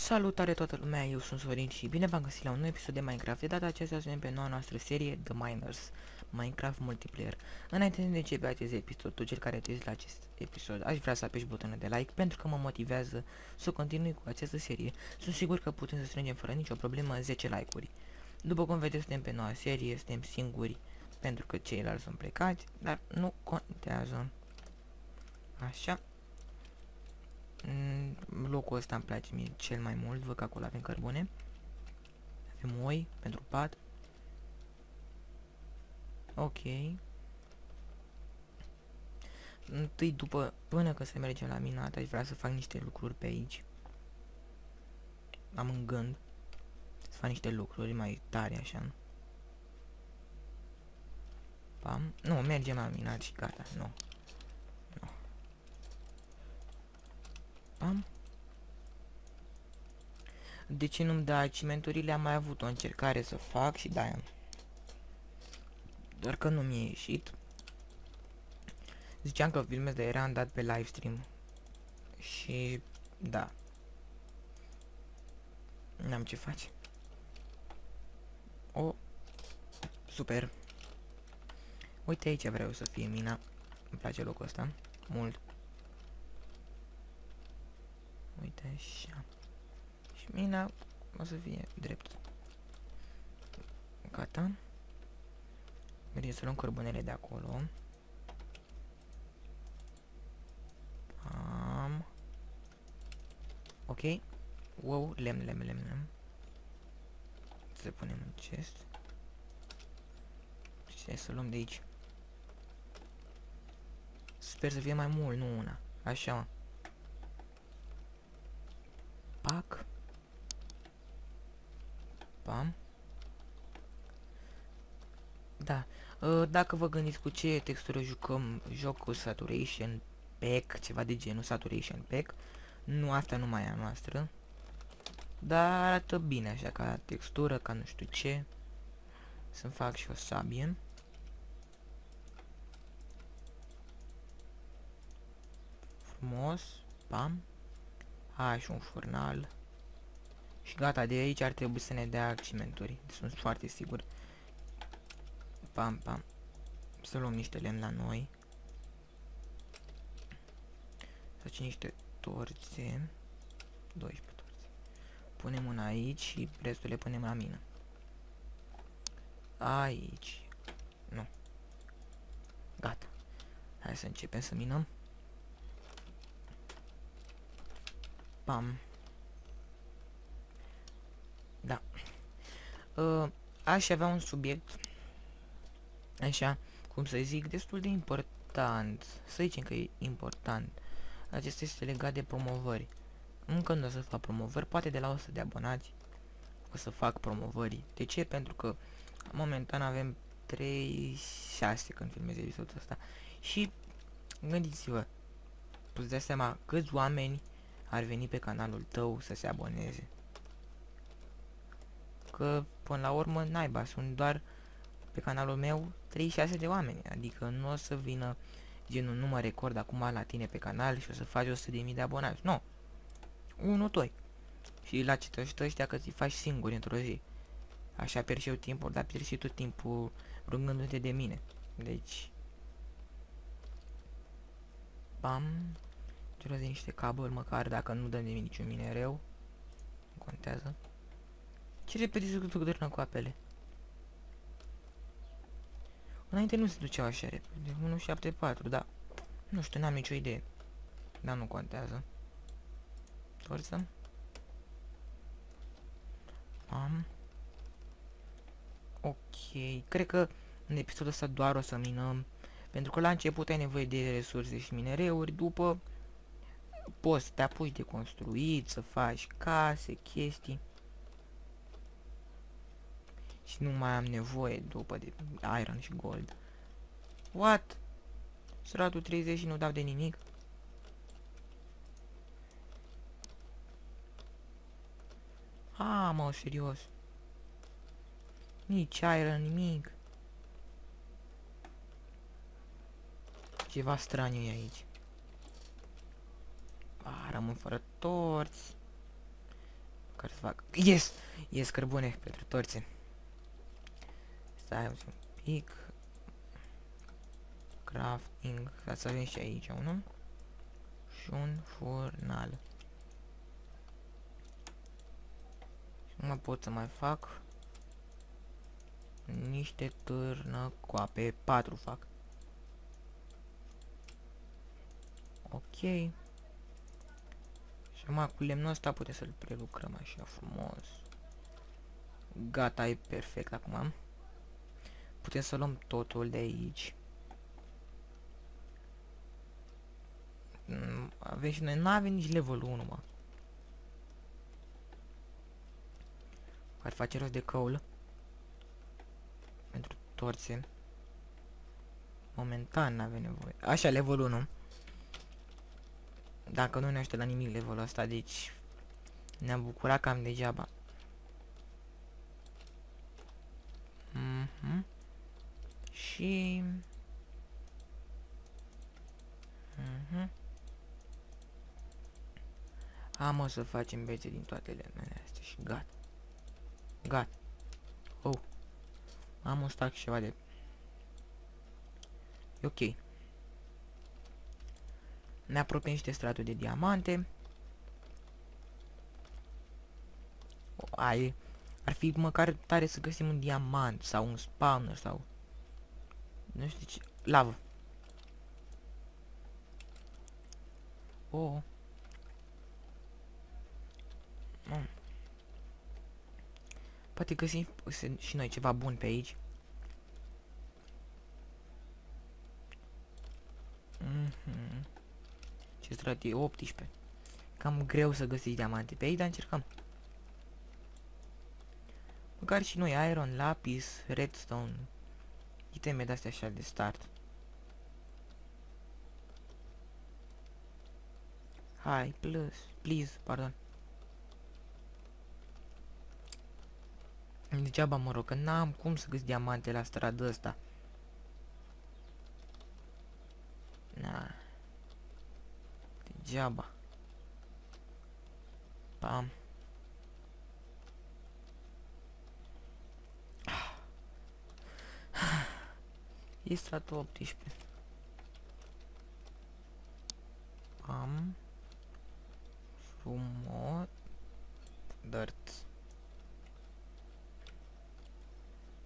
Salutare toată lumea, eu sunt Sorin și bine v-am găsit la un nou episod de Minecraft. De data aceasta suntem pe noua noastră serie The Miners, Minecraft Multiplayer. Înainte de începe acest episod, tu cel care te la acest episod, aș vrea să apeși butonul de like pentru că mă motivează să continui cu această serie. Sunt sigur că putem să strângem fără nicio problemă 10 like-uri. După cum vedeți, suntem pe noua serie, suntem singuri pentru că ceilalți sunt plecați, dar nu contează. Așa, Mm, locul ăsta îmi place mie cel mai mult, văd că acolo avem cărbune. Avem oi pentru pat. Ok. Întâi după, până că se merge la minat, aș vrea să fac niște lucruri pe aici. Am în gând să fac niște lucruri mai tare așa. Pam. Nu, mergem la minat și gata, nu. Am. De ce nu-mi da cimenturile? Am mai avut o încercare să fac și da am. Doar că nu mi-a ieșit. Ziceam că filmez de era am dat pe livestream. Și da. N-am ce face. O. Super. Uite aici vreau să fie mina. Îmi place locul ăsta. Mult. Uite așa. Și mina o să fie drept. Gata. Mergem să luăm cărbunele de acolo. Am. Ok. Wow, lemn, lemn, lemn, lemn. Să punem în chest. Și să luăm de aici. Sper să fie mai mult, nu una. Așa, mă. Pac. Pam. Da. Uh, dacă vă gândiți cu ce textură jucăm jocul Saturation Pack, ceva de genul Saturation Pack, nu asta nu mai e a noastră. Dar arată bine așa ca textură, ca nu știu ce. Să-mi fac și o sabie. Frumos. Pam. A, și un furnal. Și gata, de aici ar trebui să ne dea cimenturi. Sunt foarte sigur. Pam, pam. Să luăm niște lemn la noi. Să facem niște torțe. 12 torțe. Punem una aici și restul le punem la mină. Aici. Nu. Gata. Hai să începem să minăm. Pam. Uh, aș avea un subiect, așa, cum să zic, destul de important. Să zicem că e important. Acesta este legat de promovări. Încă nu o să fac promovări, poate de la 100 de abonați o să fac promovări. De ce? Pentru că momentan avem 36 când filmez episodul ăsta. Și gândiți-vă, îți dați seama câți oameni ar veni pe canalul tău să se aboneze. Că, până la urmă, naiba, sunt doar pe canalul meu 36 de oameni, adică nu o să vină genul număr record acum la tine pe canal și o să faci 100.000 de abonați. Nu. Unu, doi. Și la ce te ăștia că ți faci singur într-o zi. Așa pierd și eu timpul, dar pierd și tot timpul rugându-te de mine. Deci... Bam. Trebuie niște cabluri, măcar dacă nu dăm nimic niciun minereu. Nu contează. Ce repede se ducă cu apele? Înainte nu se duceau așa repede. 174, da. Nu știu, n-am nicio idee. Dar nu contează. Forță. Am. Ok. Cred că în episodul ăsta doar o să minăm. Pentru că la început ai nevoie de resurse și minereuri. După poți să te apuci de construit, să faci case, chestii. Și nu mai am nevoie după de iron și gold. What? Stratul 30 și nu dau de nimic? Ah, mă, serios. Nici iron, nimic. Ceva straniu e aici. A, rămân fără torți. care să fac. Yes! Yes, cărbune pentru torțe. Stai un pic. Crafting. Ca să avem și aici unul. Și un furnal. Și nu mai pot să mai fac niște târnăcoape. Patru fac. Ok. Și acum cu lemnul ăsta putem să-l prelucrăm așa frumos. Gata, e perfect acum. Putem să luăm totul de aici. Mm, avem și noi, nu avem nici level 1, mă. Ar face rost de coal. Pentru torțe. Momentan n-avem nevoie. Așa, level 1. Dacă nu ne aștept la nimic levelul ăsta, deci ne-am bucurat cam degeaba. Mm -hmm. Și... Mm -hmm. Am o să facem bețe din toate lemnele astea și gata. Gata. Oh. Am un stack și ceva de... E ok. Ne apropiem și de stratul de diamante. Ai, ar fi măcar tare să găsim un diamant sau un spawner sau... Nu știu ce... Lavă. Oh. Mm. Poate găsim și noi ceva bun pe aici. Mhm. Mm ce strat e 18. Cam greu să găsiți diamante pe aici, dar încercăm. Măcar și noi iron, lapis, redstone. Iteme de-astea așa de start. Hai, plus, please, pardon. Degeaba mă rog, că n-am cum să găsi diamante la stradă ăsta. Na. Degeaba. Pam. E stratul 18. Pam. Frumos. Dirt.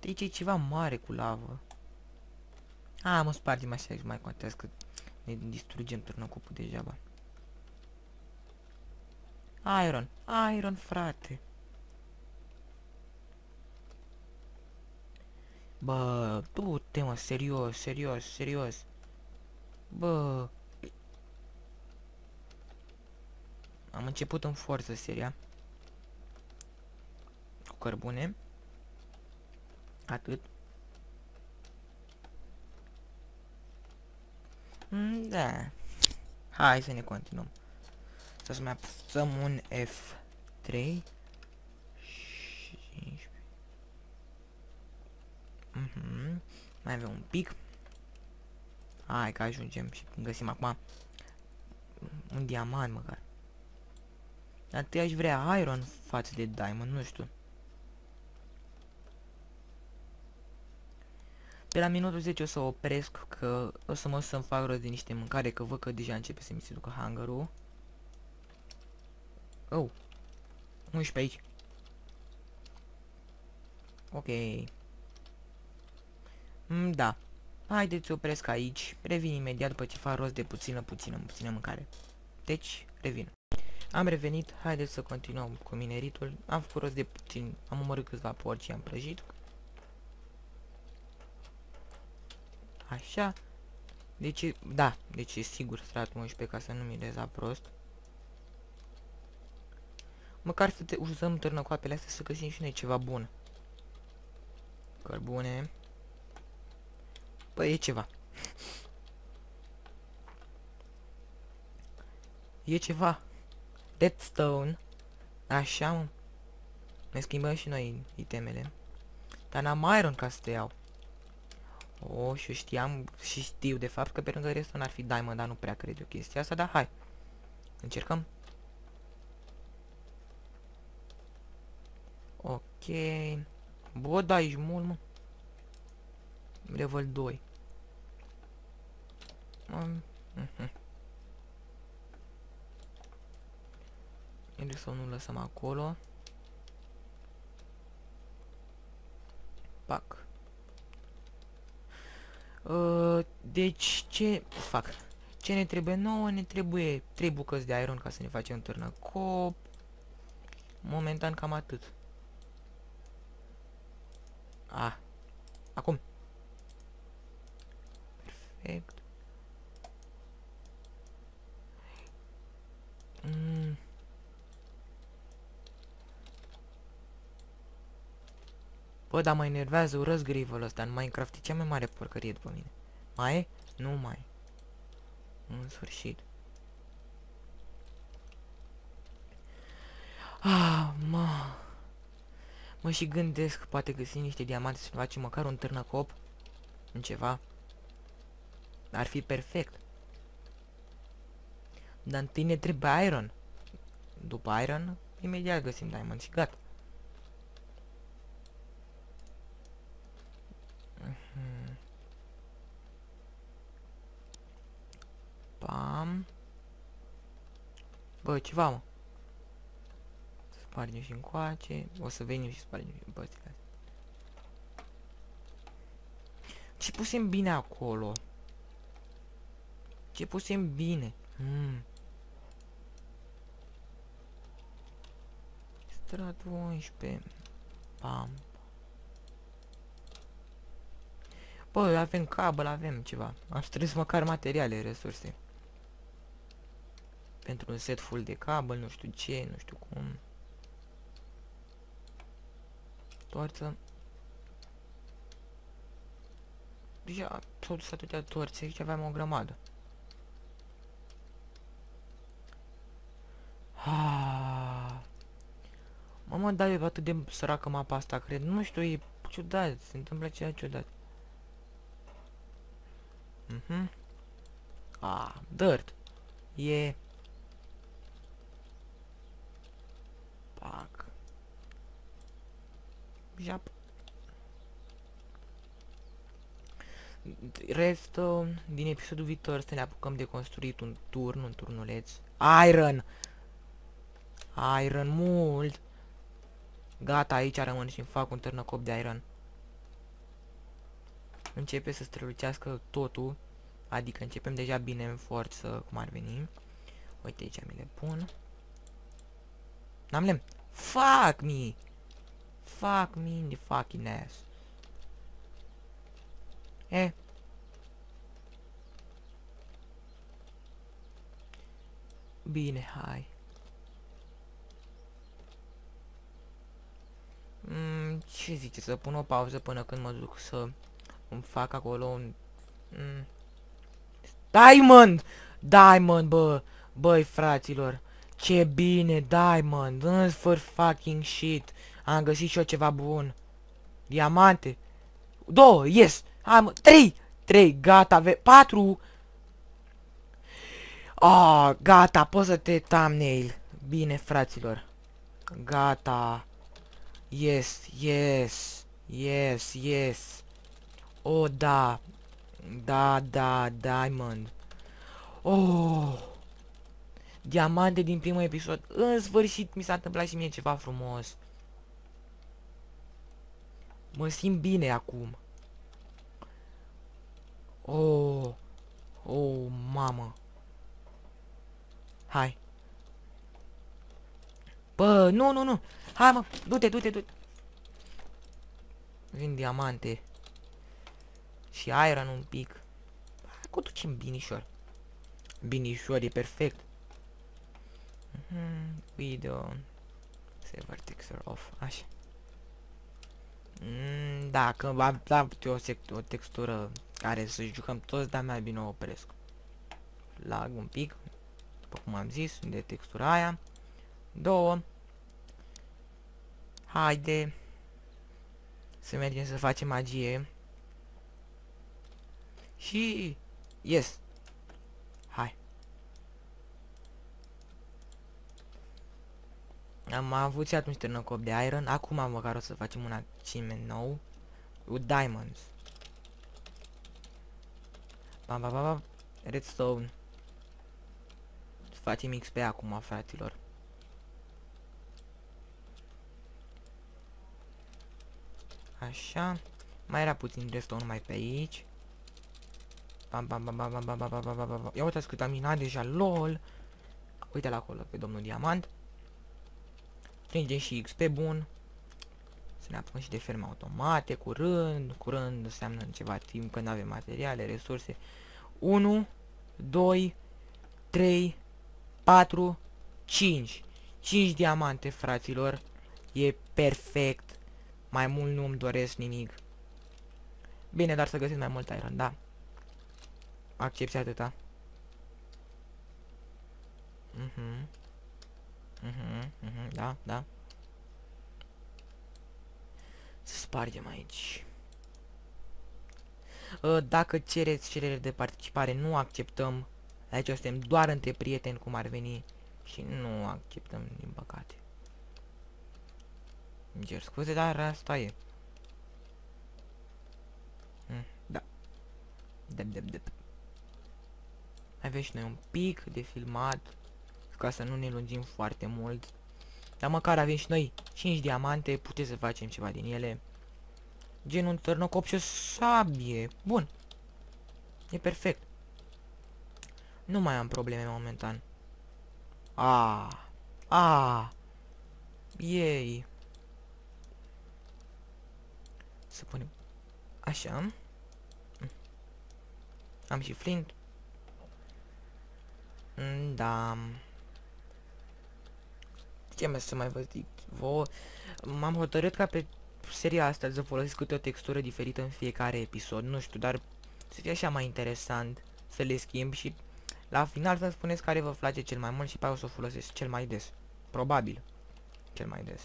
Deci e ceva mare cu lavă. A, mă spargem așa, mai contează că ne distrugem târnăcupul degeaba. Iron. Iron, frate. Bă, du-te mă, serios, serios, serios. Bă. Am început în forță seria. Cu cărbune. Atât. Mm, da. Hai să ne continuăm. Să mai apăsăm un F3 și mm -hmm. Mai avem un pic. Hai că ajungem și găsim acum un diamant măcar. Dar te aș vrea iron față de diamond, nu știu. Pe la minutul 10 o să opresc că o să mă să-mi fac rost de niște mâncare că văd că deja începe să mi se ducă hunger-ul. Oh. 11 aici. Ok. Mm, da. Haideți opresc aici. Revin imediat după ce fac rost de puțină, puțină, puțină mâncare. Deci, revin. Am revenit, haideți să continuăm cu mineritul. Am făcut rost de puțin, am omorât câțiva porci și am prăjit. Așa. Deci, da, deci e sigur stratul 11 ca să nu mi prost. Măcar să te uzăm târnăcoapele astea să găsim și noi ceva bun. Cărbune. Păi e ceva. e ceva. Redstone. Așa, mă. Ne schimbăm și noi itemele. Dar n-am iron ca să te iau. O, și știam și știu de fapt că pe lângă restul n-ar fi diamond, dar nu prea cred eu chestia asta, dar hai. Încercăm. Bă, da, ești mult, mă. Level 2. Um, uh -huh. să nu lăsăm acolo. Pac. Uh, deci, ce fac? Ce ne trebuie nouă? Ne trebuie 3 bucăți de iron ca să ne facem târnăcop. Momentan cam atât. Ah. Acum. Perfect. Mm. Bă, dar mă enervează, urăsc grivel ăsta în Minecraft, e cea mai mare porcărie după mine. Mai e? Nu mai. În sfârșit. Ah, mă. Mă și gândesc, poate găsi niște diamante să facem măcar un târnăcop în ceva. Ar fi perfect. Dar întâi ne trebuie iron. După iron, imediat găsim diamond și gata. Mhm. Pam. Bă, ceva, mă. Spargem și încoace. O să venim și spargem și părțile astea. Ce pusem bine acolo? Ce pusem bine? Hmm. Stratul 11. Pam. Bă, avem cabel, avem ceva. Am strâns măcar materiale, resurse. Pentru un set full de cabel, nu știu ce, nu știu cum. Toarță. Deja s-au dus atâtea torțe, aici aveam o grămadă. Ah. Mamă, da, e atât de săracă mapa asta, cred. Nu știu, e ciudat, se întâmplă ceva ciudat. Mhm. ah, dirt. E... Pac. Jap. Restul din episodul viitor să ne apucăm de construit un turn, un turnuleț. Iron! Iron mult! Gata, aici rămân și fac un târnăcop de iron. Începe să strălucească totul. Adică începem deja bine în forță, cum ar veni. Uite aici mi le pun. N-am lemn. Fuck me! Fuck me in the fucking ass. E. Bine, hai. Mm, ce zice, să pun o pauză până când mă duc să îmi fac acolo un... Mm. Diamond! Diamond, bă! Băi, fraților! Ce bine, Diamond! În for fucking shit! Am găsit și eu ceva bun. Diamante. Două, yes! Am... Trei! Trei, gata, ave... Patru! Ah, oh, gata, poți să te thumbnail. Bine, fraților. Gata. Yes, yes. Yes, yes. Oh, da. Da, da, diamond. Oh. Diamante din primul episod. În sfârșit mi s-a întâmplat și mie ceva frumos. Mă simt bine acum. Oh. Oh, mamă. Hai. Bă, nu, nu, nu. Hai, mă. Du-te, du-te, du-te. Vin diamante. Și iron un pic. Cu ducem binișor. Binișor e perfect. Mm -hmm. Video. Save texture off. Așa. Mm, da, când am dat o, o textură care să jucăm toți, dar mai bine o opresc. Lag un pic, după cum am zis, de textura aia. Două. Haide. Să mergem să facem magie. Și... Yes. Hai. Am avut și atunci târnăcop de iron, acum măcar o să facem un achievement nou cu diamonds. Bam, bam, bam, bam. Redstone. Facem XP acum, fraților. Așa. Mai era puțin redstone mai pe aici. Bam, bam, bam, bam, bam, bam, bam, bam, bam, bam. Ia uitați cât am minat deja, lol. Uite la acolo, pe domnul diamant. Strângem și XP bun. Să ne apucăm și de ferme automate, curând. Curând înseamnă în ceva timp când avem materiale, resurse. 1, 2, 3, 4, 5. 5 diamante, fraților. E perfect. Mai mult nu-mi doresc nimic. Bine, dar să găsesc mai mult iron, da. Accepti atâta. Mhm. Mhm, mhm, da, da. Să spargem aici. Ă, dacă cereți cerere de participare, nu acceptăm. Aici suntem doar între prieteni, cum ar veni. Și nu acceptăm, din păcate. Îmi cer scuze, dar asta e. Mm, da. Dep, dep, dep. Avem și noi un pic de filmat ca să nu ne lungim foarte mult. Dar măcar avem și noi 5 diamante, puteți să facem ceva din ele. Gen un târnăcop și o sabie. Bun. E perfect. Nu mai am probleme momentan. Ah. Ah. Ei. Să punem. Așa. Am și flint. Da ce mai să mai vă zic vouă, m-am hotărât ca pe seria asta să folosesc câte o textură diferită în fiecare episod, nu știu, dar să fie așa mai interesant să le schimb și la final să-mi spuneți care vă place cel mai mult și pe aia o să o folosesc cel mai des. Probabil. Cel mai des.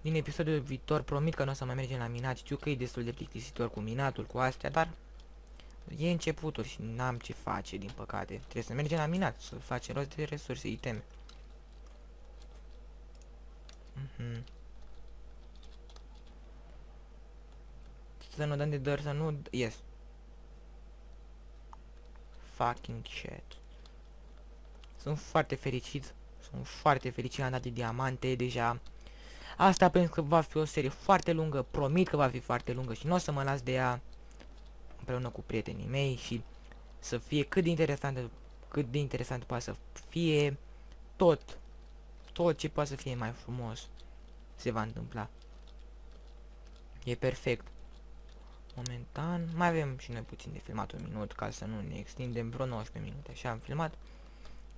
Din episodul viitor promit că nu o să mai mergem la minat. Știu că e destul de plictisitor cu minatul, cu astea, dar E începutul și n-am ce face, din păcate. Trebuie să mergem la minat, să facem rost de resurse, iteme. Mhm. Mm să nu dăm de dor, să nu... Yes. Fucking shit. Sunt foarte fericit. Sunt foarte fericit, am dat de diamante deja. Asta pentru că va fi o serie foarte lungă, promit că va fi foarte lungă și nu o să mă las de ea împreună cu prietenii mei și să fie cât de interesant, cât de interesant poate să fie tot, tot ce poate să fie mai frumos se va întâmpla. E perfect. Momentan, mai avem și noi puțin de filmat un minut ca să nu ne extindem, vreo 19 minute, așa am filmat.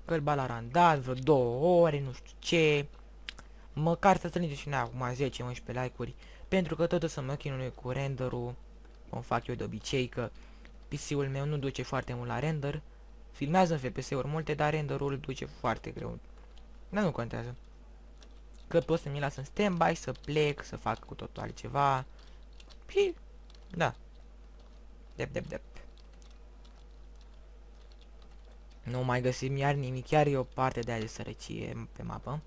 Cărba la randat, vreo două ore, nu știu ce. Măcar să strângem și noi acum 10-11 like-uri, pentru că tot o să mă chinui cu renderul cum fac eu de obicei, că PC-ul meu nu duce foarte mult la render, filmează în FPS-uri multe, dar renderul duce foarte greu. Dar nu contează. Că pot să mi las în standby, să plec, să fac cu totul altceva. Și, da. Dep, dep, dep. Nu mai găsim iar nimic, chiar e o parte de aia de sărăcie pe mapă.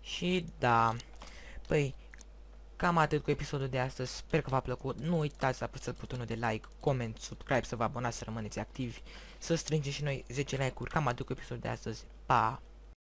Și da, păi, Cam atât cu episodul de astăzi, sper că v-a plăcut, nu uitați să apăsați butonul de like, comment, subscribe, să vă abonați, să rămâneți activi, să strângem și noi 10 like-uri, cam atât cu episodul de astăzi, pa!